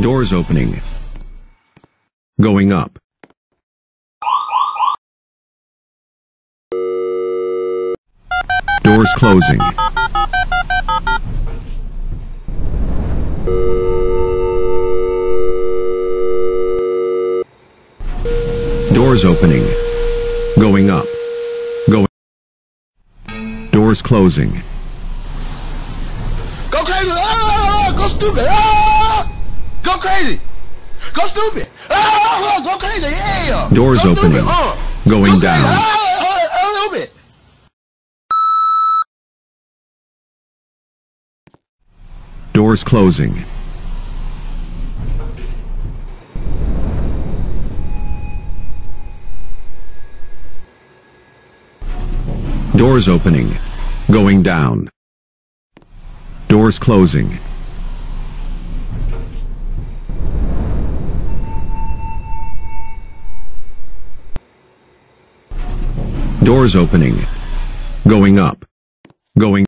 Doors opening. Going up. Doors closing. Doors opening. Going up. Going. Doors closing. Go crazy! Ah! Go stupid! Ah! Go crazy! Go stupid! Ah! Go crazy! Yeah! Doors Go opening. Uh. Going Go down. Ah! Ah! A little bit. Doors closing. Doors opening. Going down. Doors closing. Doors opening. Going up. Going